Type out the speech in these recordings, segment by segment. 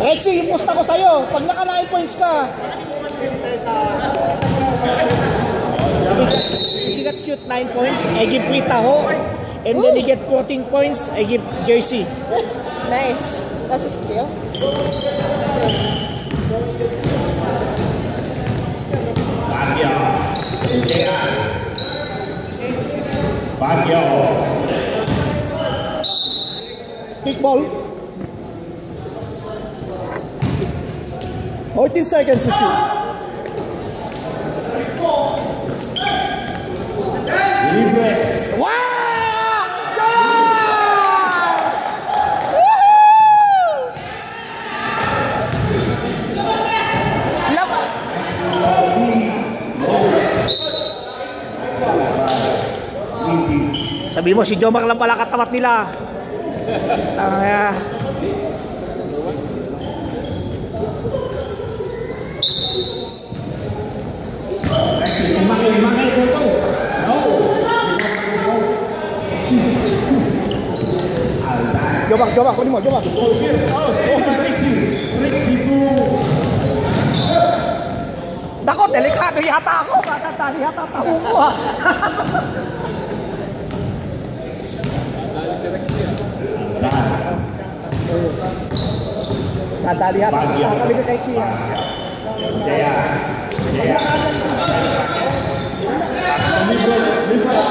Rexy, ipusta ko sa'yo. Pag naka points ka. If you got shoot 9 points, I give free taho. And Ooh. then you get 14 points, I give jersey. nice. That's a steal. Bagyo. Yeah. Bagyo. Big ball. 40 seconds to shoot. Sabi mo si Jomar lang pala katamat nila. Tanga. Coba, coba, coba, coba. Oh, yes, oh, Takut deh, lihat lihat aku, kata lihat tahu gua. Kata lihat, kata lihat kayak sih ya. Saya. Amigos, Lucas.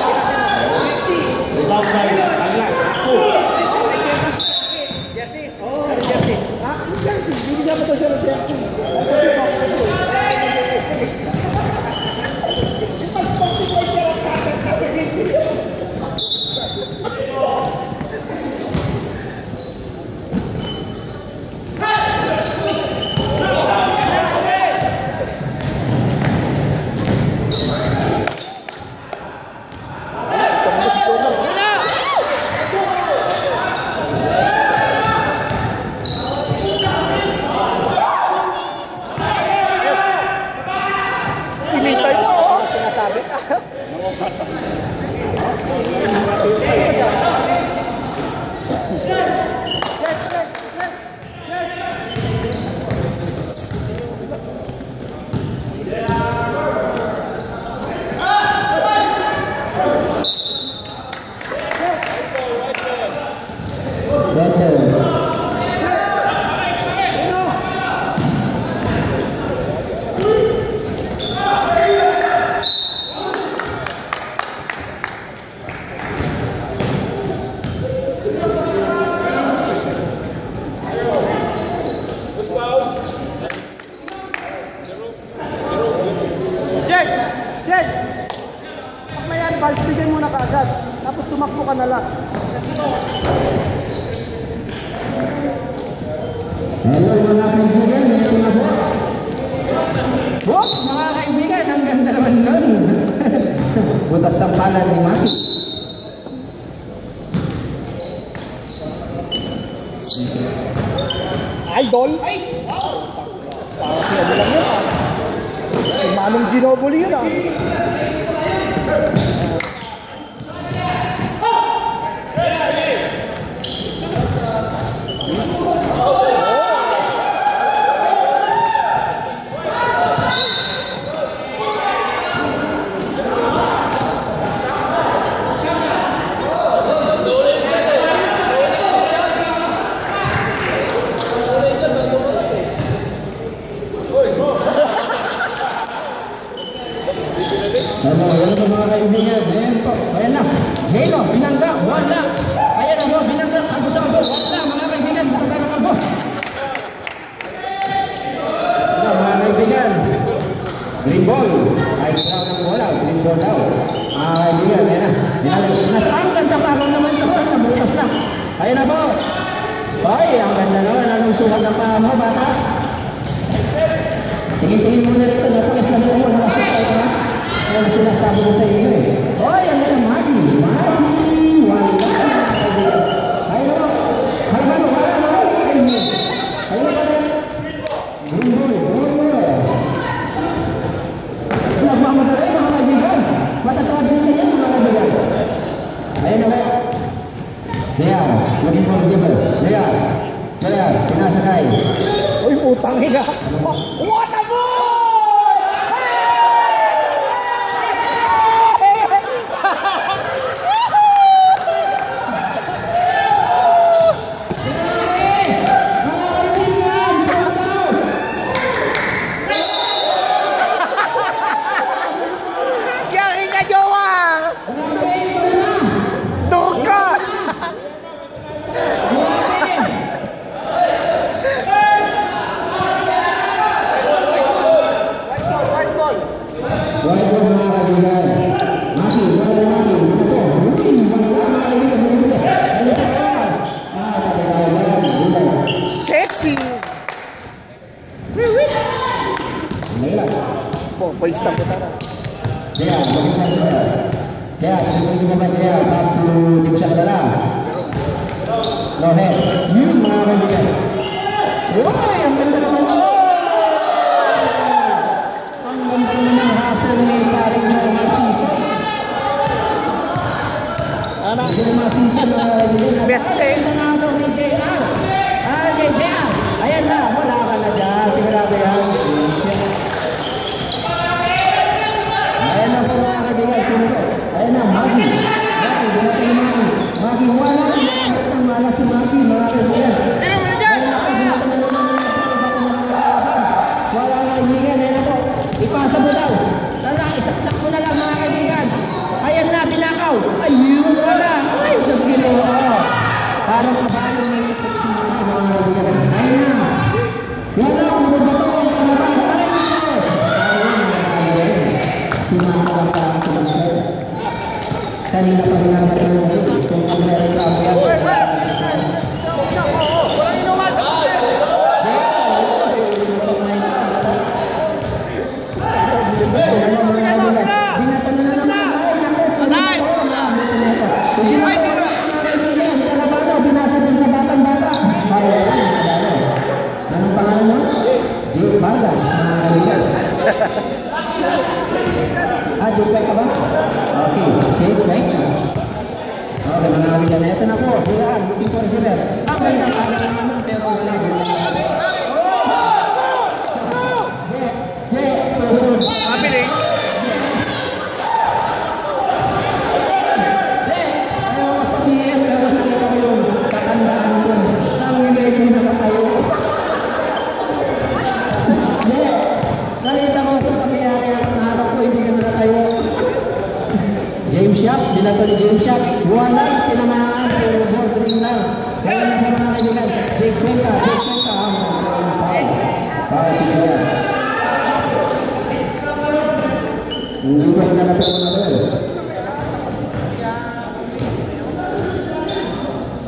Vamos aí.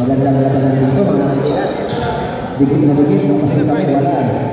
Magandang labanan dito, mga kaibigan. Dikit na dikit, nung kasi kami wala.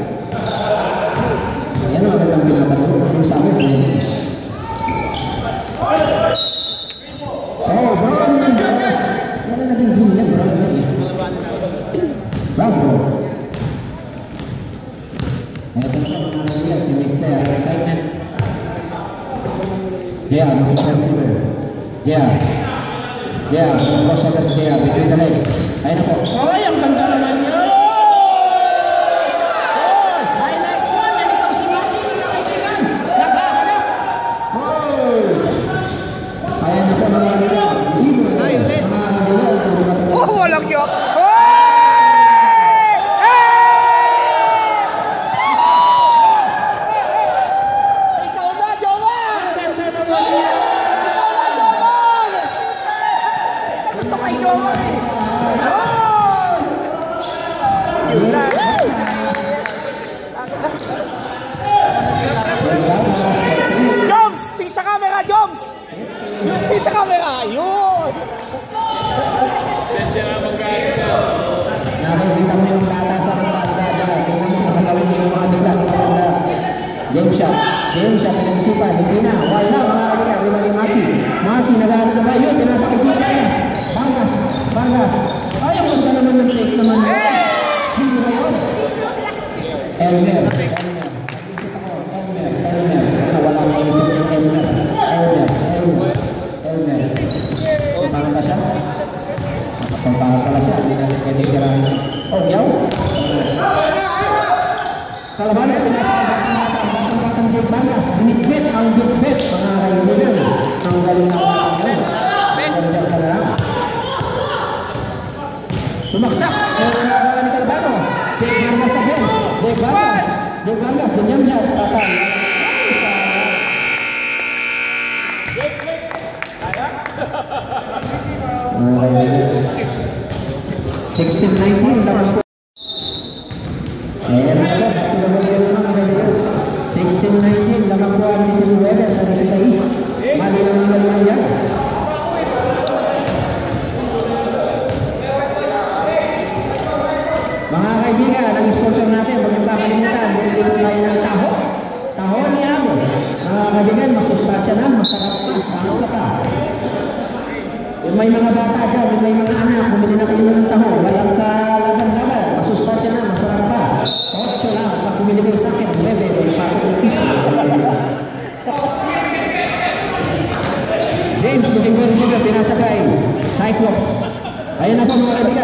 Tingin sa camera! Yun! Sensya na magkakaroon na. Nakikita mo yung bata sa kapatid na dyan. Tingnan mo nakagawin niyo yung mga nagtatanda. James Shaw. James Shaw, pinag-isipan. Hindi na. Why? Mga kaya, Maki. Maki, naga Amém. Thank you.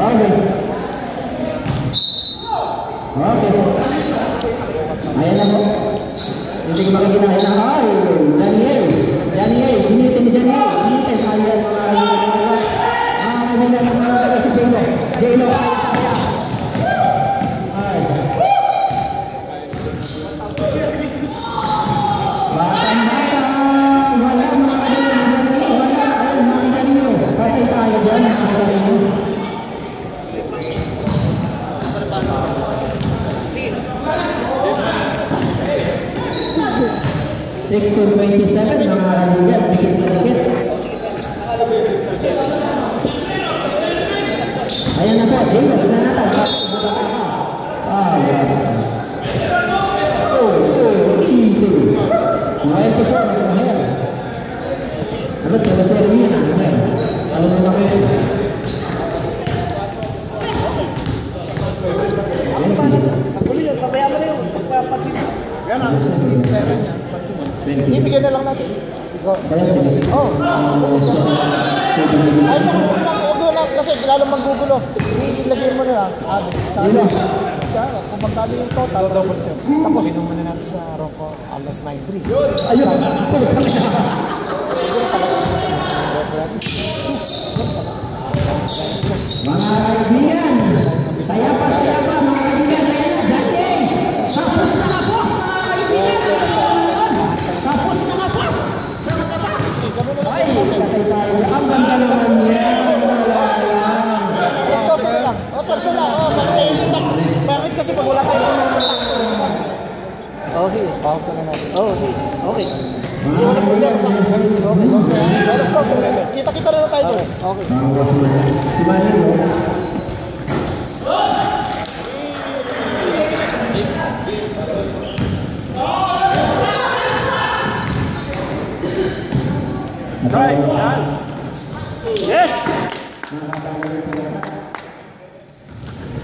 Amen. Ay, huwag lang, huwag lang. Kasi lalo magugulo. Ilagay mo na lang. Ah, Yun lang. Kaya, kung magkano yung total. Double check. Tapos, inom muna natin sa Rocco alas 9.3. Ayun. Mga kaibigan, taya pa, taya Okay, pause na okay. Okay. Okay, okay. Alas 12, Kita-kita na lang tayo doon. Okay. Mga boss mo. Si Manny,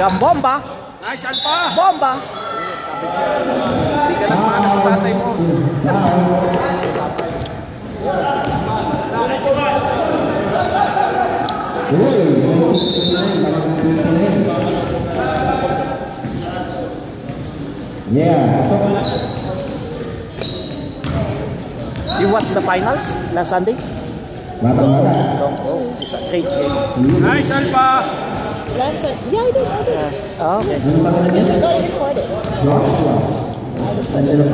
Yan, bomba. Nice, Alpha! Bomba. Hindi ka lang mga sa tatay mo. Uy, 29, parang 29. Yeah, You watch the finals last Sunday? Oh, it's a great game. Nice, Alpha! Last time. Yeah, I did. I did. Oh, okay. I got it recorded.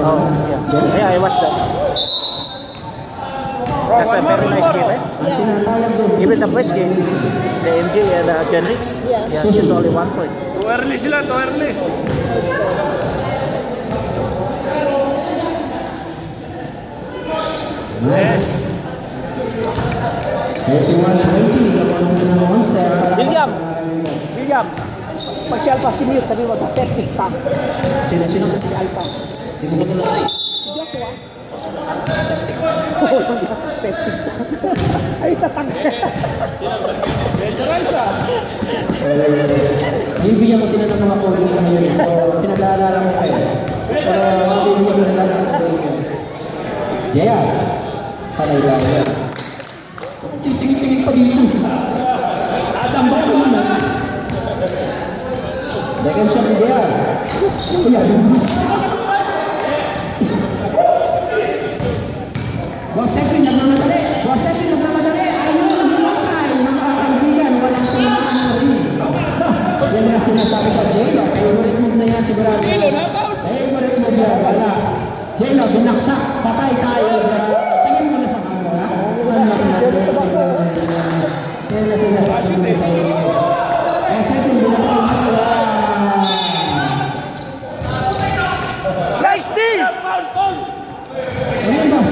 Oh, yeah. Yeah, I watched that. That's a very nice game, eh? Doon. Even the first game, the MJ and uh, Riggs, Yeah. yeah, just only one point. Too early sila, too early. Yes. 31-20. Laban ng Monster. William! William! Pag si Alpha sinute, sabi mo, septic tank. Sino, sino? Si Alpha. Hindi mo kilala. Joshua. Oh, septic tank. Ay, sa tank. Bibigyan ko sila ng mga na ngayon. Pinag-aalala ko kayo. Pero, mabibigyan ko ng podium. Jaya. Palay lang yan. Tingin-tingin pa dito. Adam ba ko naman? Jaya. Kuya, Boss Edwin, nagmamadali. Boss Edwin, nagmamadali. Ayun, hindi mo try. Mga kaibigan, walang tinamaan na rin. Yan nga sinasabi ko, J-Lo. Favorite move na yan sigurado. Favorite move yan, wala. J-Lo, binaksak. Patay tayo. Tingin mo na sa camera. Ano na Yan na sinasabi ko sa iyo. Boss Edwin, binaksak. Nice D! Ano yun, boss?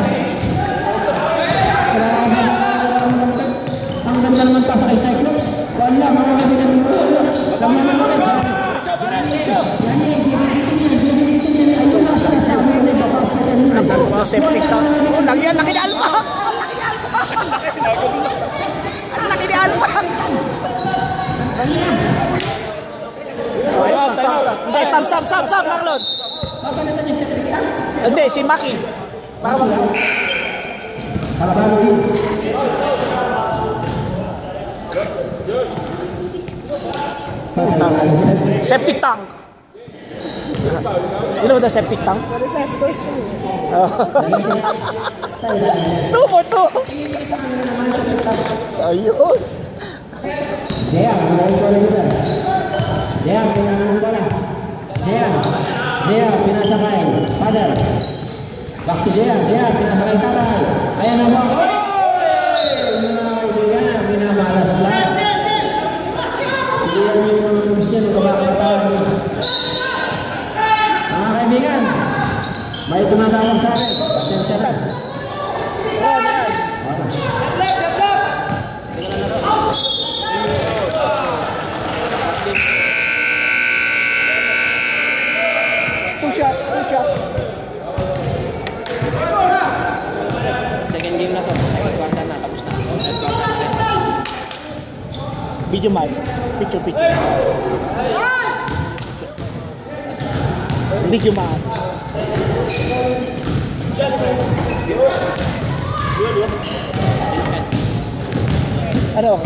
Ang ganda naman pa sa kay Cyclops. Wala, mga kabilang mo. Wala. Kami naman ulit. Yan eh, bibigitin yan, bibigitin yan. Ayun na siya sa amin. May babas sa kanila. Oh, septic tank. Oh, laki yan, laki ni Alpha! Ang laki ni Alpha! Oh, stop, stop. Hindi, stop, stop, stop, stop, Marlon. Papalitan yung septic tank. Hindi, si Maki. Baka mag... Kalabalo rin. Septic tank. You know the septic tank? What is that supposed to mean? Two more two. Ayun. Jaya, mulai bola sudah. Jaya, pinangan bola. Jaya, Jaya, pinasakay. Father. Waktu Jaya, Jaya, pinasakay taray. Ayan na mo. Oy! picture mày. Picture picture picture mày. Đưa đưa. Ở đâu?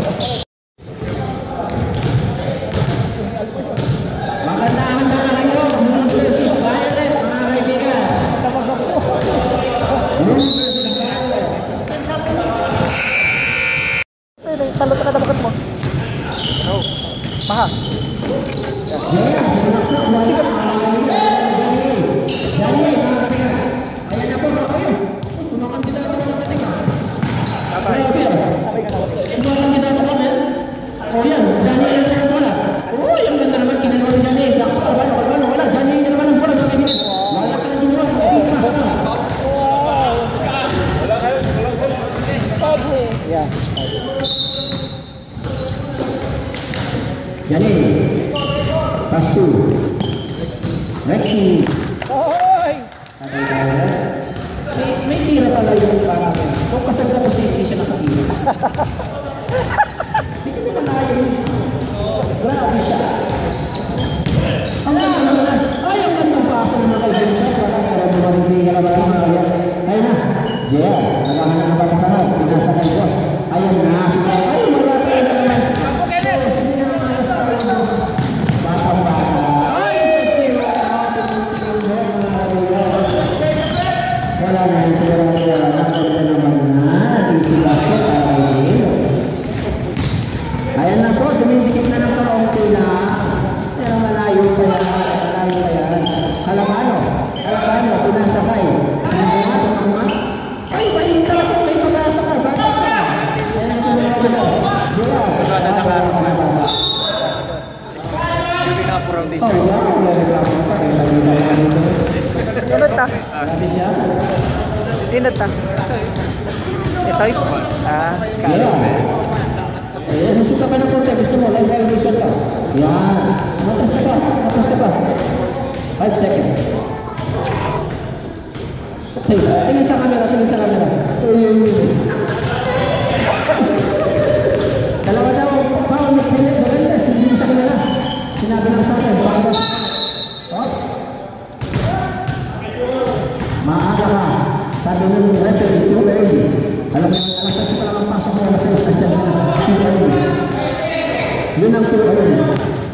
Yun ang too early.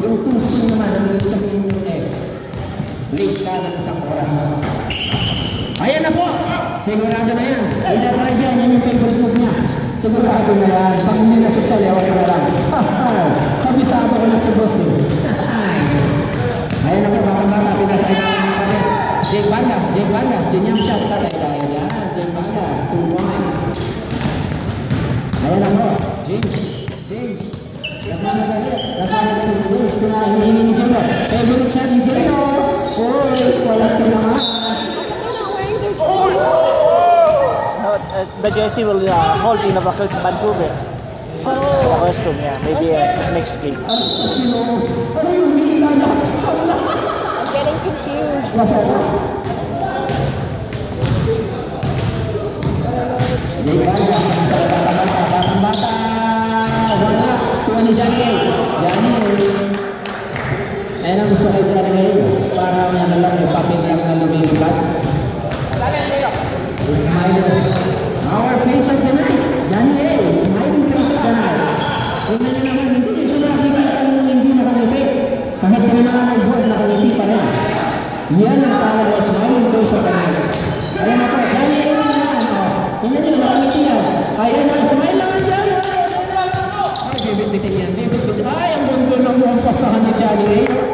Yung soon naman, ang sabihin mo eh. Late ka ng isang oras. Ayan na po! Sigurado na yan. Ida drive yan, yan yung favorite move niya. Sigurado na yan. Pag hindi na social, yawan ko na lang. Kabisado ko na si boss eh. Ayan na po, mga bata, pinasay na mga kapatid. Jake Bandas, Jake Bandas, Jinyam Shot, tatay tayo yan. Jake Bandas, two points. Ayan na po, James the jersey will uh, hold in Vancouver. Oh. Costume, yeah. Maybe uh, next game. I'm getting confused. ni Johnny Gay. Ayan ang gusto kay Johnny Gay. Para niya ano na lang yung papin lang na lumilipat. Smiling. Our face of the night. Johnny Gay. Smiling face of the night. Tingnan niyo naman, hindi siya nakikita yung hindi nakangiti. Kahit pinangan ng buwan, nakangiti pa rin. Yan ang tawag na smiling face of the night. 네.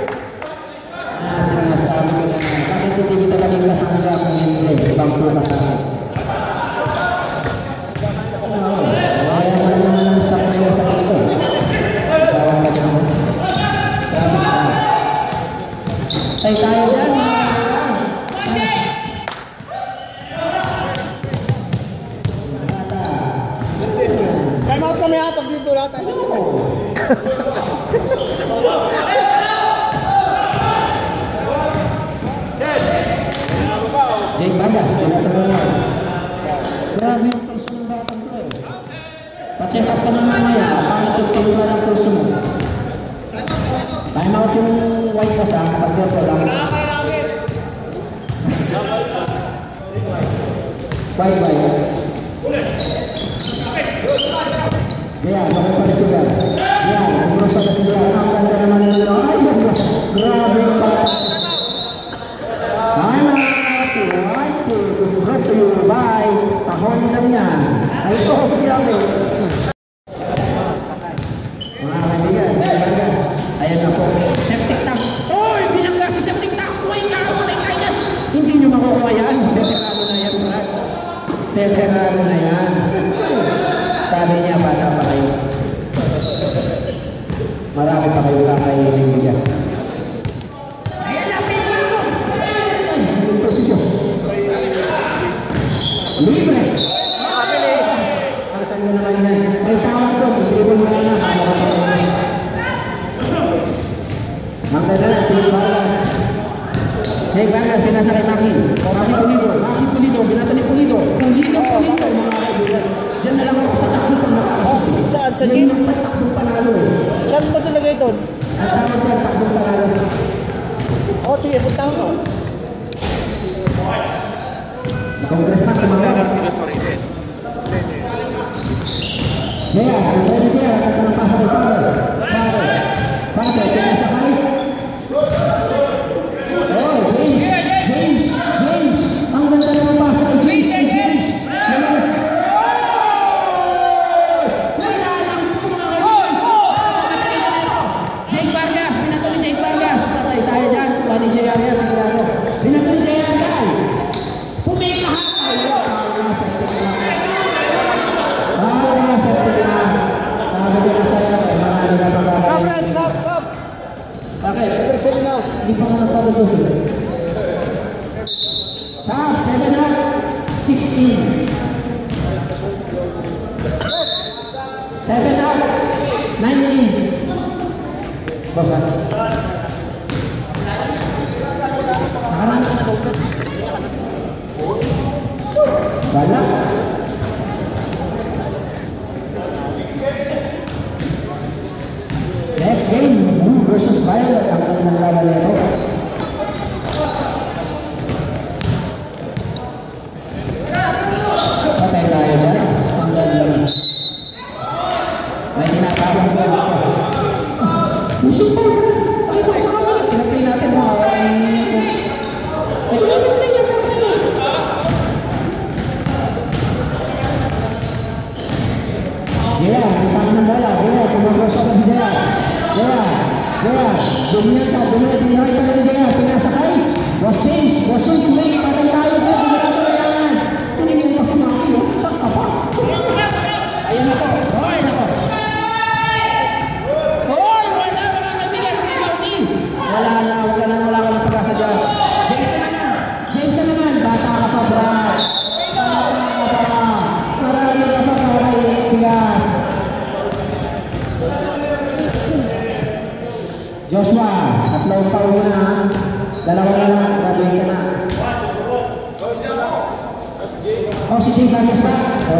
Kaya, doon sa, doon niya, dinahit pa na niya, sinasakay, was changed, was changed, may patay tayo.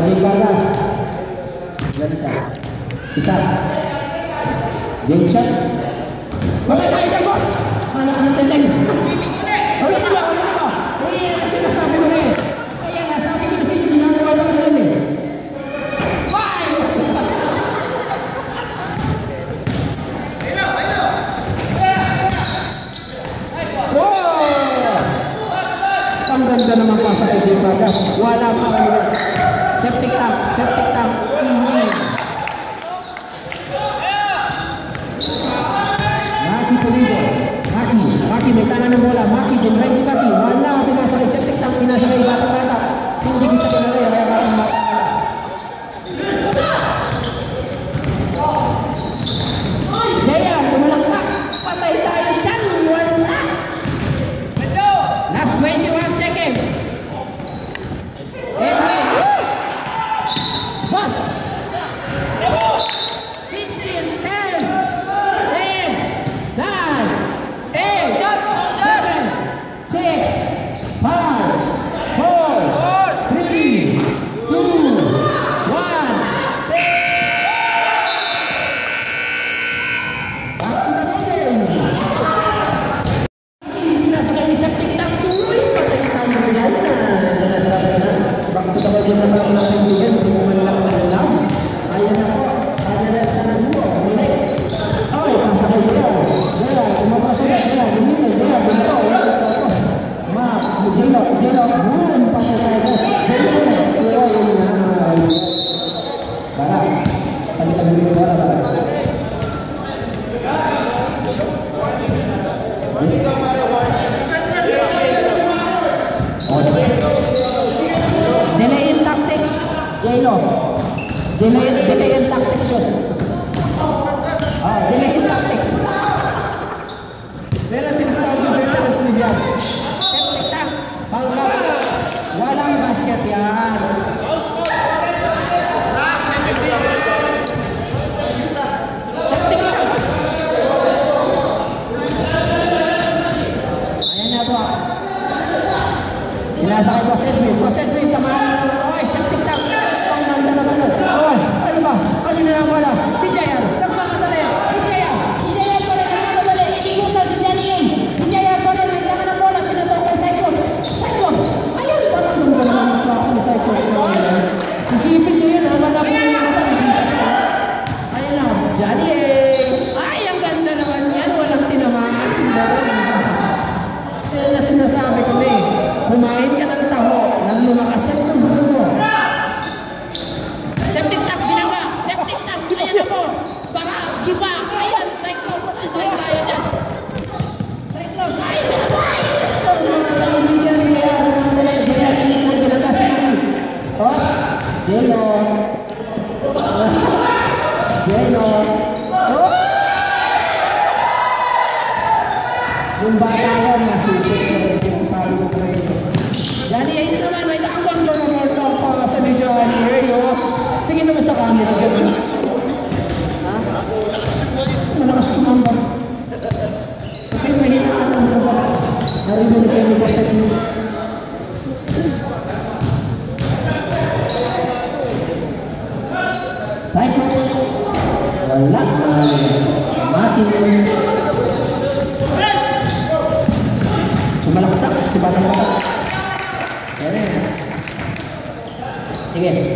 de Barnabé. Delay, delay yung tactics yun. Ah, tactics. Meron tinatawag veterans Walang basket yan. Ayan na po. Yung bata ko, nasusok ko. Sabi ko sa ito. Johnny, ayun naman. May nakuha ko ng more talk sa ni Johnny. Hey, oh. Tingin naman sa camera. Johnny. Ha? Malakas tumamba. Ay, may nitaatan ko ba? Narinig kayo ni Boss Edmund. Cycles, wala. Makinig. kasih patah-patah. Ini. Ini.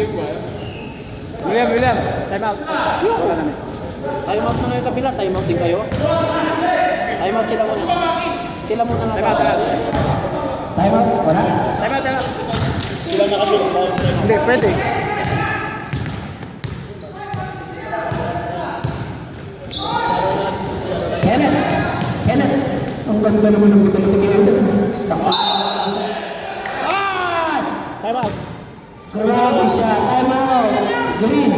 William, William. Time out. Wala namin. Time out na nga yung kabila. Time out din kayo. Time out sila muna. Sila muna nga. Time out, time out. Time out. Wala. Time out, time out. Sila nakasunod pa. Hindi, pwede. Kenneth! Kenneth! Ang ganda naman ng buto-buto Kenneth. Sakto. Ah! Time out. Grabe siya. Time out. Green.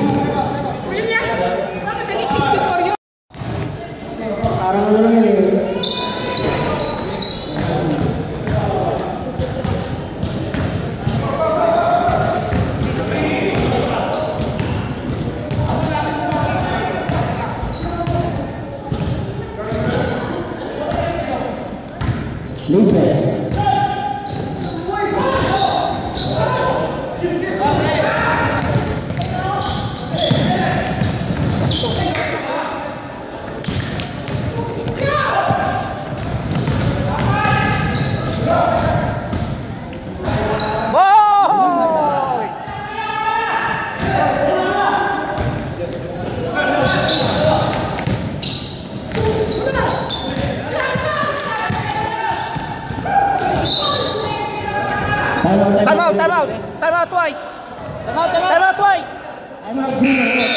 William, bakit naging 60 Time out, time out. Time out, White. Time out, time out. Time out, White.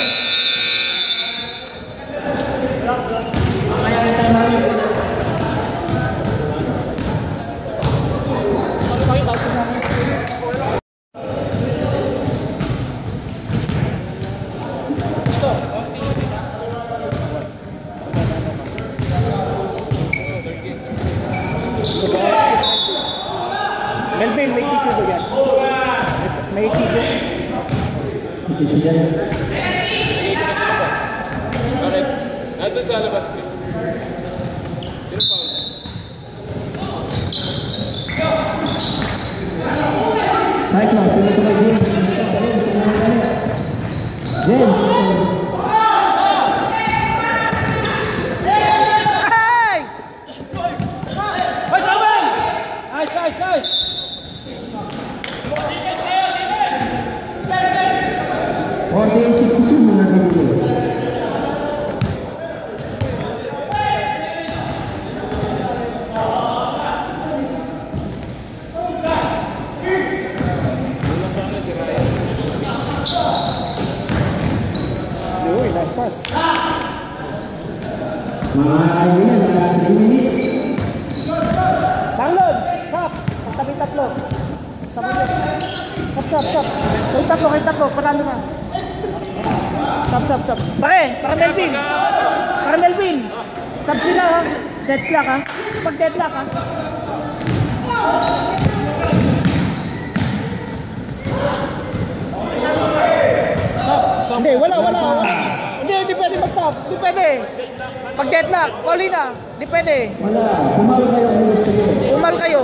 Mga last 3 minutes. Download! Sap! Tabi tatlo. Sap. Sap, sap, sap. Kay tatlo, kay tatlo. Panalo na. Sap, sap. Pare, para Melvin. Para Melvin. Sap sila ha. Dead clock ha. Pag dead clock ha. Hindi, wala, wala, wala. Hindi, hindi pwede mag-sap. Hindi pwede. Pag deadlock, Paulina, hindi pwede. Wala, pumalo kayo kung gusto nyo. Kayo.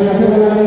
Gracias.